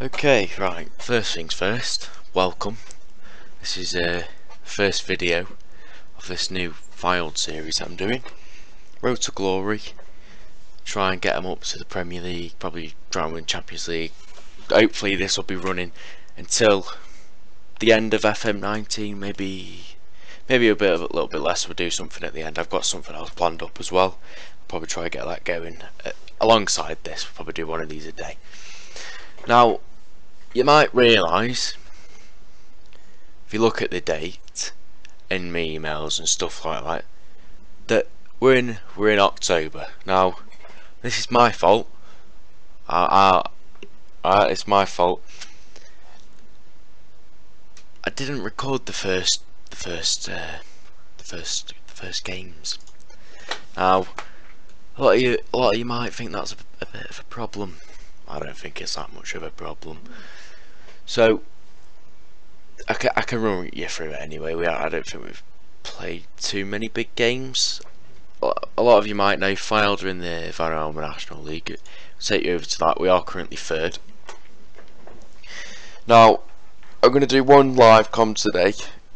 Okay, right, first things first, welcome. This is a uh, first video of this new Fylde series I'm doing. Road to Glory, try and get them up to the Premier League, probably try and win Champions League. Hopefully this will be running until the end of FM19, maybe maybe a bit of a little bit less, we'll do something at the end. I've got something else planned up as well, probably try and get that going uh, alongside this, we'll probably do one of these a day. Now, you might realise if you look at the date in my emails and stuff like that that we're in we're in October. Now this is my fault. I, I, I it's my fault. I didn't record the first the first uh, the first the first games. Now a lot of you a lot of you might think that's a, a bit of a problem. I don't think it's that much of a problem so I can, I can run you through it anyway. We are, I don't think we've played too many big games. A lot of you might know Fylde in the Vanarama National League. I'll take you over to that. We are currently third. Now, I'm going to do one live com today,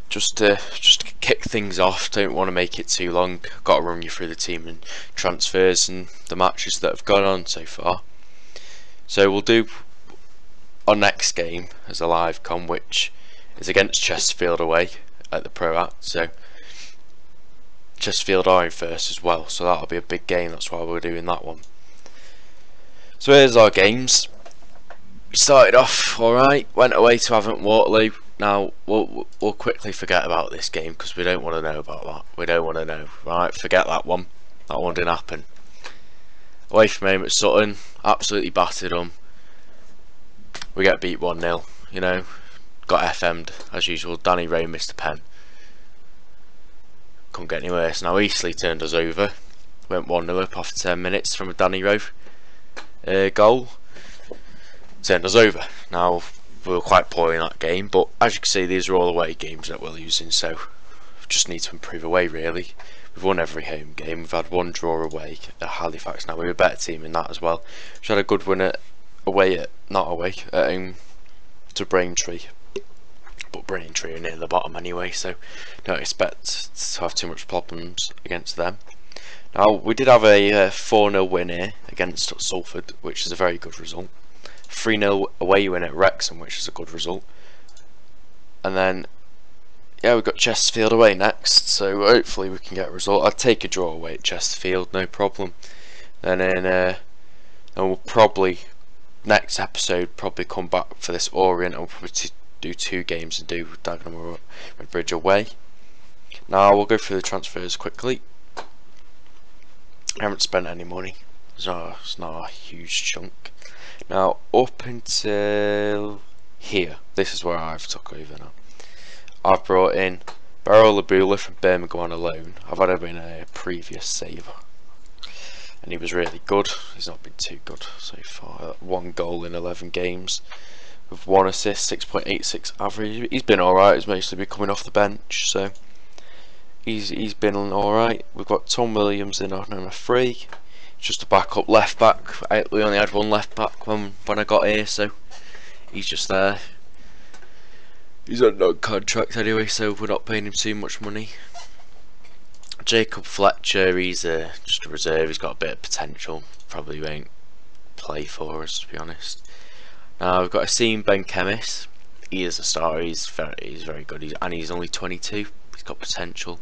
just to just to kick things off. Don't want to make it too long. Got to run you through the team and transfers and the matches that have gone on so far. So we'll do our next game as a live com, which is against Chesterfield away at the Proact. So Chesterfield are in first as well, so that'll be a big game. That's why we're doing that one. So here's our games. We started off alright, went away to Havant Waterloo. Now we'll, we'll quickly forget about this game because we don't want to know about that. We don't want to know. Right, forget that one. That one didn't happen. Away from home at Sutton, absolutely battered them we get beat 1-0, you know, got FM'd as usual, Danny Rowe missed a pen. Couldn't get any worse. Now Eastleigh turned us over, went 1-0 up after 10 minutes from a Danny Rowe uh, goal, turned us over. Now we were quite poor in that game, but as you can see these are all away games that we're losing, so just need to improve away really. We've won every home game, we've had one draw away at Halifax now, we were a better team in that as well. We had a good win at away at not away at home to Braintree but Braintree are near the bottom anyway so don't expect to have too much problems against them. Now we did have a 4-0 uh, win here against Salford which is a very good result. 3-0 away win at Wrexham which is a good result. And then yeah we've got Chesterfield away next so hopefully we can get a result. I'd take a draw away at Chesterfield no problem. And then uh, and we'll probably next episode probably come back for this Orient and probably do two games and do Dagenham Bridge away. Now we'll go through the transfers quickly. I haven't spent any money. Not, it's not a huge chunk. Now up until here, this is where I've took over now. I've brought in Beryly Lubala from Birmingham on a loan. I've had him in a previous saver and he was really good. He's not been too good so far. One goal in 11 games with one assist, 6.86 average. He's been alright. He's mostly been coming off the bench, so he's he's been alright. We've got Tom Williams in on number three. Just a backup left back. I, we only had one left back when when I got here, so he's just there. He's on no contract anyway, so we're not paying him too much money. Jacob Fletcher, he's uh, just a reserve, he's got a bit of potential, probably won't play for us to be honest. Now we've got Asim Ben Chemis, he is a star, he's very, he's very good, he's, and he's only 22, he's got potential.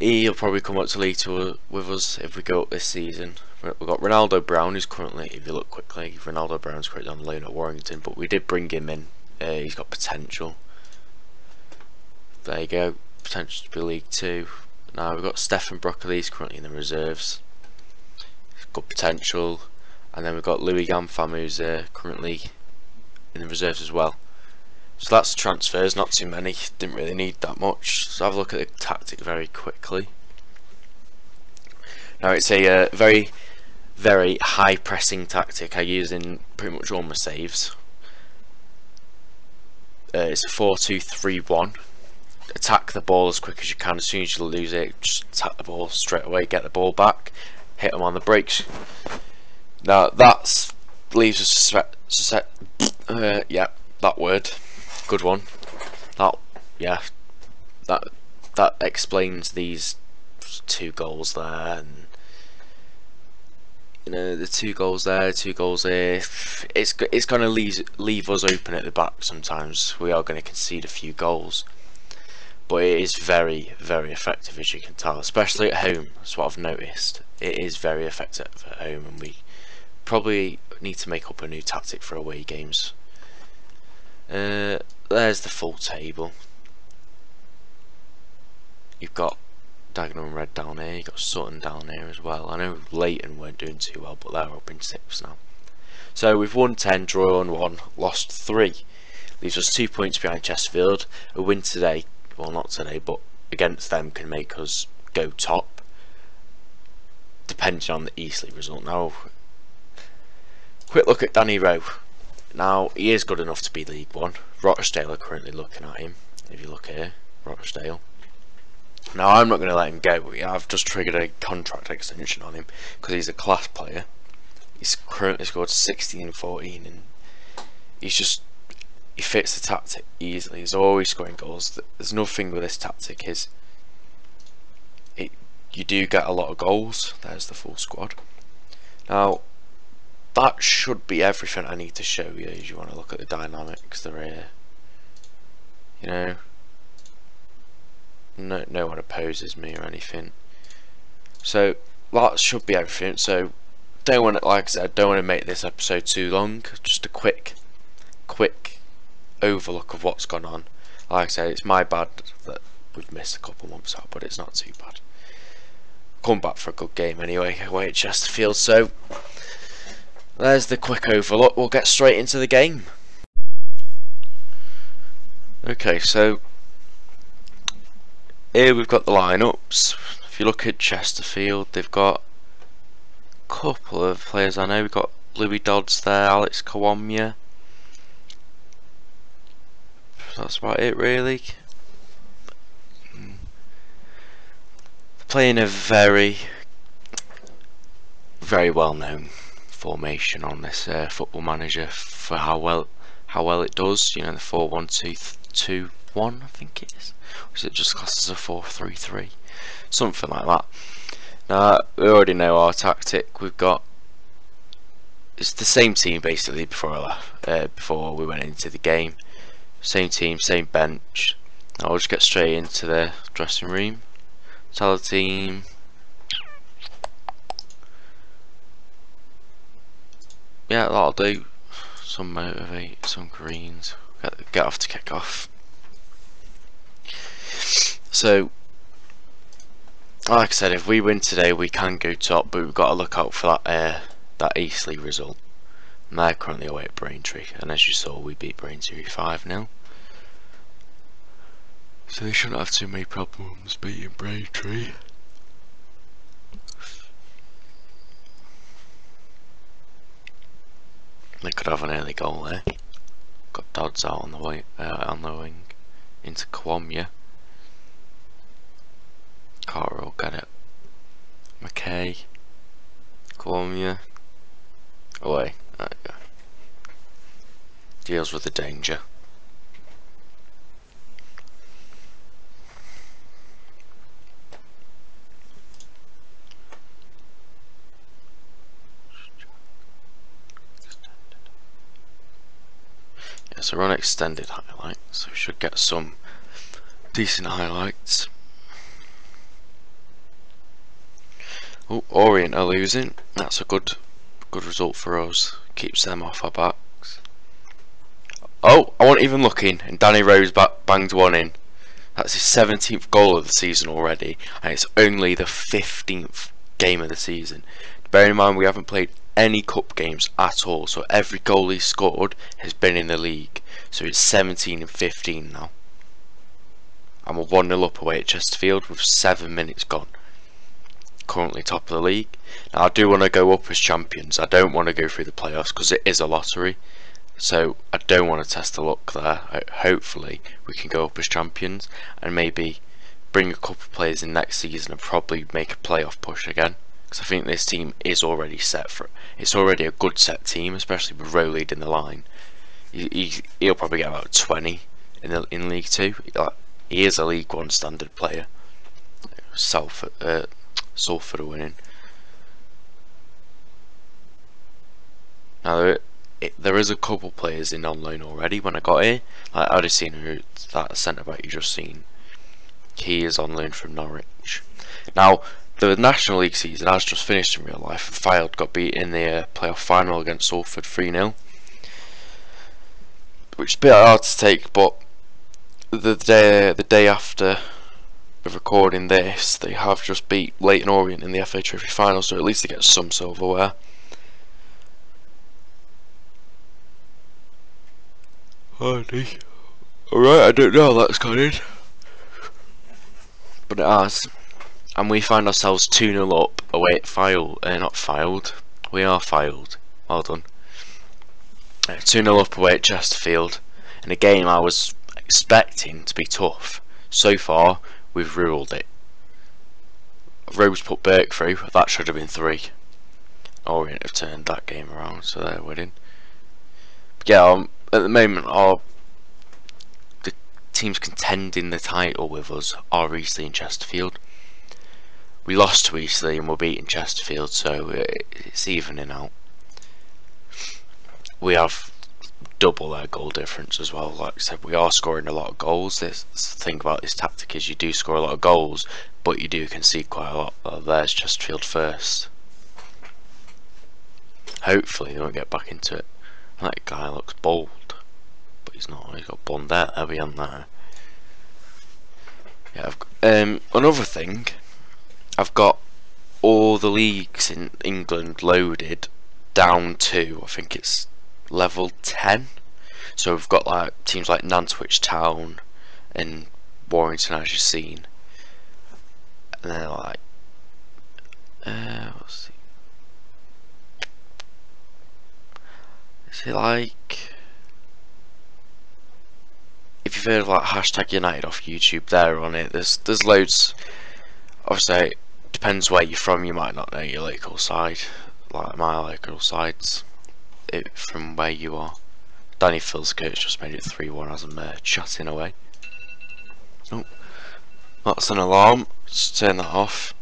He'll probably come up to League Two with us if we go up this season. We've got Ronaldo Brown, who's currently, if you look quickly, Ronaldo Brown's currently on loan at Warrington, but we did bring him in, uh, he's got potential. There you go potential to be League Two. Now we've got Stefan Broccoli, he's currently in the reserves. Got potential. And then we've got Louis Gamfam, who's uh, currently in the reserves as well. So that's transfers, not too many. Didn't really need that much. So have a look at the tactic very quickly. Now it's a uh, very, very high pressing tactic I use in pretty much all my saves. Uh, it's a 4-2-3-1 attack the ball as quick as you can. As soon as you lose it, just attack the ball straight away, get the ball back, hit them on the brakes. Now that's leaves us suspect uh, yeah, that word, good one. That yeah, that that explains these two goals there and you know the two goals there two goals there it's it's going to leave leave us open at the back sometimes we are going to concede a few goals but it is very very effective as you can tell especially at home that's what I've noticed it is very effective at home and we probably need to make up a new tactic for away games uh, there's the full table you've got Dagenham Red down here, you've got Sutton down here as well. I know Leyton weren't doing too well, but they're up in six now. So we've won 10, drawn 1, lost 3. Leaves us 2 points behind Chesterfield. A win today, well not today, but against them can make us go top. Depending on the Eastleigh result. Now, quick look at Danny Rowe. Now, he is good enough to be League 1. Rochdale are currently looking at him. If you look here, Rochdale. Now I'm not going to let him go. I've just triggered a contract extension on him because he's a class player. He's currently scored 16 14 and he's just he fits the tactic easily. He's always scoring goals. There's nothing with this tactic is it you do get a lot of goals. There's the full squad. Now that should be everything I need to show you as you want to look at the dynamics here. You know, no, no one opposes me or anything. So that should be everything. So don't want to, like I said, don't want to make this episode too long. Just a quick, quick overlook of what's gone on. Like I said, it's my bad that we've missed a couple of months out, but it's not too bad. Come back for a good game anyway, away at Chesterfield. So there's the quick overlook. We'll get straight into the game. Okay, so here we've got the lineups. If you look at Chesterfield, they've got a couple of players I know. We've got Louis Dodds there, Alex Kiwomya. That's about it, really. Playing a very, very well-known formation on this uh, Football Manager for how well how well it does. You know, the four-one-two-two-one, I think it is or is it just classed as a 4-3-3 something like that now we already know our tactic we've got it's the same team basically before I left, uh, before we went into the game same team same bench. I'll just get straight into the dressing room. Tell the team. Yeah that'll do. Some motivate some greens. Get, get off to kick off. So, like I said, if we win today, we can go top, but we've got to look out for that uh, that Eastleigh result. They're currently away at Braintree, and as you saw, we beat Braintree 5 0. So they shouldn't have too many problems beating Braintree. They could have an early goal there. Got Dodds out on the way, uh, on the wing into Kiwomya. Carl, got it. McKay. Columbia. Away. There go. Deals with the danger. So we're on extended highlights, so we should get some decent highlights. Oh, Orient are losing. That's a good good result for us. Keeps them off our backs. Oh, I wasn't even looking, and Danny Rowe banged one in. That's his 17th goal of the season already, and it's only the 15th game of the season. Bear in mind, we haven't played any cup games at all, so every goal he scored has been in the league. So it's 17 and 15 now. I'm a 1 0 up away at Chesterfield with 7 minutes gone currently top of the league. Now I do want to go up as champions. I don't want to go through the playoffs because it is a lottery. So I don't want to test the luck there. Hopefully we can go up as champions and maybe bring a couple of players in next season and probably make a playoff push again. because I think this team is already set for. It's already a good set team, especially with Rowe leading the line. He, will probably get about 20 in the in League Two. He is a League One standard player. Salford, uh, Salford are winning. Now there, it, there is a couple players in on loan already. When I got here, like I'd have seen who that centre back you just seen. He is on loan from Norwich. Now the National League season has just finished in real life. Fylde got beat in the uh, playoff final against Salford 3 0. Which is a bit hard to take, but the day the day after of recording this, they have just beat Leyton Orient in the FA Trophy final, so at least they get some silverware. Alright, I don't know how that's gone in. But it has and we find ourselves 2 0 up away at Fylde, uh, not Fylde, we are Fylde, well done. Uh, 2 0 up away at Chesterfield, in a game I was expecting to be tough. So far, we've ruled it. Rowe put Burke through, that should have been 3. Orient have turned that game around, so they're winning. But yeah, um, at the moment, our the teams contending the title with us are Eastleigh and Chesterfield we lost to Eastleigh and we're beating Chesterfield, so it's evening out. We have double their goal difference as well. Like I said, we are scoring a lot of goals. This thing about this tactic is you do score a lot of goals, but you do concede quite a lot. Well, there's Chesterfield first. Hopefully they won't get back into it. That guy looks bold, but he's not. He's got blonde hair heavy on there. Yeah. um, another thing I've got all the leagues in England loaded down to I think it's level 10 so we've got like teams like Nantwich Town and Warrington as you've seen. And then like uh, it? Is it like if you've heard of like hashtag United off YouTube there on it. There's there's loads obviously depends where you're from, you might not know your local side, like my local sides, it, from where you are. Danny Philliskirk's just made it 3-1 as I'm uh, chatting away. Oh, that's an alarm, let's turn that off.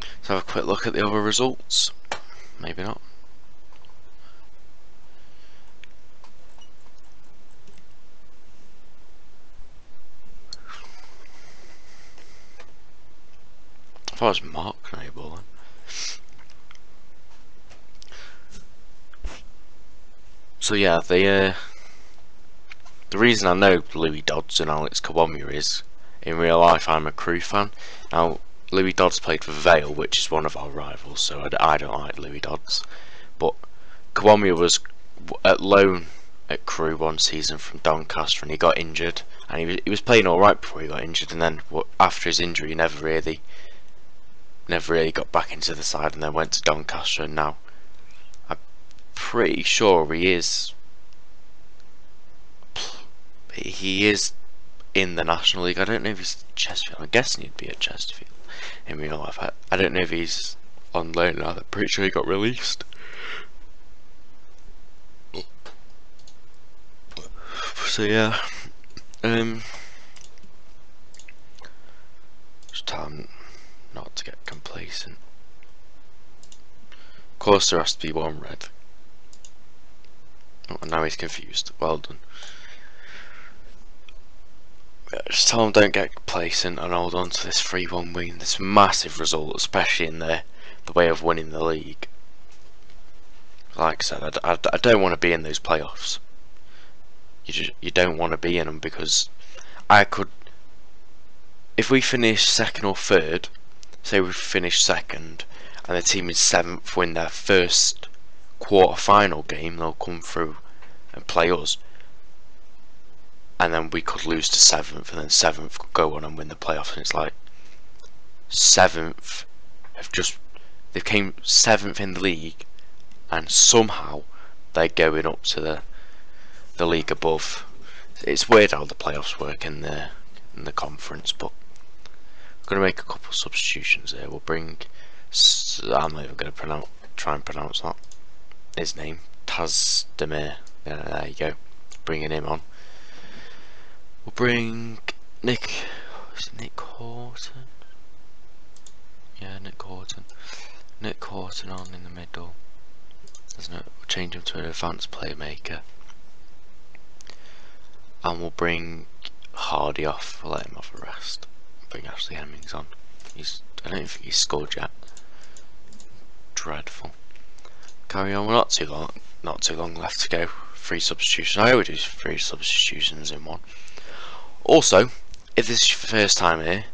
Let's have a quick look at the other results. Maybe not. Thought it was Mark Noble. So yeah, the uh, the reason I know Louis Dodds and Alex Kiwomya is, in real life I'm a Crewe fan. Now, Louis Dodds played for Vale, which is one of our rivals, so I, I don't like Louis Dodds. But Kiwomya was at loan at Crewe one season from Doncaster and he got injured. And he was, he was playing alright before he got injured and then after his injury he never really never really got back into the side and then went to Doncaster and now I'm pretty sure he is he is in the National League. I don't know if he's Chesterfield. I'm guessing he'd be at Chesterfield in real life. I, I don't know if he's on loan now. I'm pretty sure he got released. So yeah, um, just time get complacent. Of course there has to be one red. Oh, now he's confused. Well done. Just tell him don't get complacent and hold on to this 3-1 win. This massive result, especially in the, the way of winning the league. Like I said, I, I, I don't want to be in those playoffs. You just, you don't want to be in them because I could if we finish second or third say we finish second and the team is seventh win their first quarter final game. They'll come through and play us. And then we could lose to seventh and then seventh could go on and win the playoffs. And it's like seventh have just they came seventh in the league and somehow they're going up to the the league above. It's weird how the playoffs work in the in the conference, but going to make a couple substitutions here. We'll bring. I'm not even going to pronounce try and pronounce that. His name Tasdemir. Yeah, there you go. Bringing him on. We'll bring Nick. Is it Nick Haughton? Yeah, Nick Haughton. Nick Haughton on in the middle. There's no. We'll change him to an advanced playmaker. And we'll bring Hardy off. We'll let him have a rest. Bring Ashley Hemmings on. He's. I don't think he's scored yet. Dreadful. Carry on. We're not too long. Not too long left to go. Three substitutions. I always do three substitutions in one. Also, if this is your first time here,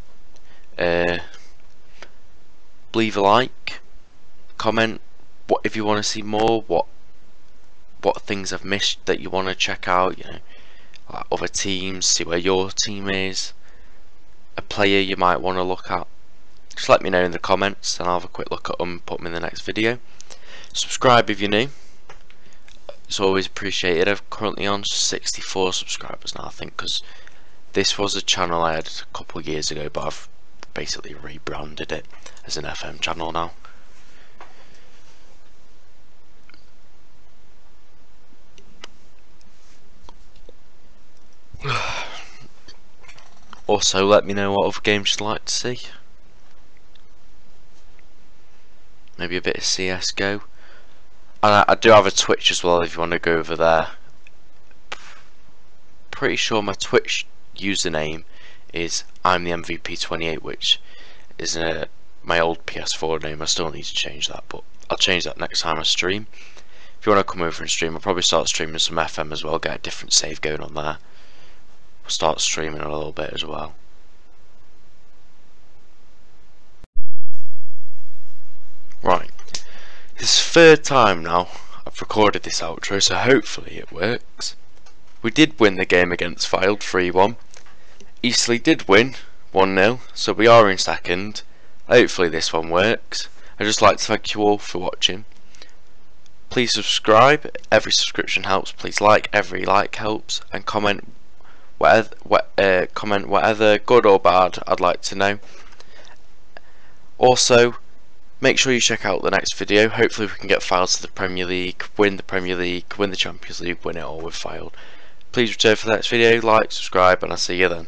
uh, leave a like, comment what if you want to see more, what what things I've missed that you want to check out, you know, like other teams, see where your team is, a player you might want to look at. Just let me know in the comments and I'll have a quick look at them put them in the next video. Subscribe if you're new. It's always appreciated. I'm currently on 64 subscribers now, I think, because this was a channel I had a couple years ago, but I've basically rebranded it as an FM channel now. Also, let me know what other games you'd like to see. Maybe a bit of CSGO. And I, I do have a Twitch as well if you want to go over there. Pretty sure my Twitch username is I'm the MVP 28 which is a, my old PS4 name I still need to change that but I'll change that next time I stream if you want to come over and stream I'll probably start streaming some FM as well get a different save going on there we'll start streaming a little bit as well right this third time now I've recorded this outro so hopefully it works we did win the game against Fylde 3-1 Eastleigh did win 1-0, so we are in second. Hopefully this one works. I'd just like to thank you all for watching. Please subscribe, every subscription helps. Please like, every like helps. And comment whatever, uh, comment whatever, good or bad, I'd like to know. Also, make sure you check out the next video. Hopefully we can get Fylde to the Premier League, win the Premier League, win the Champions League, win it all with Fylde. Please return for the next video, like, subscribe, and I'll see you then.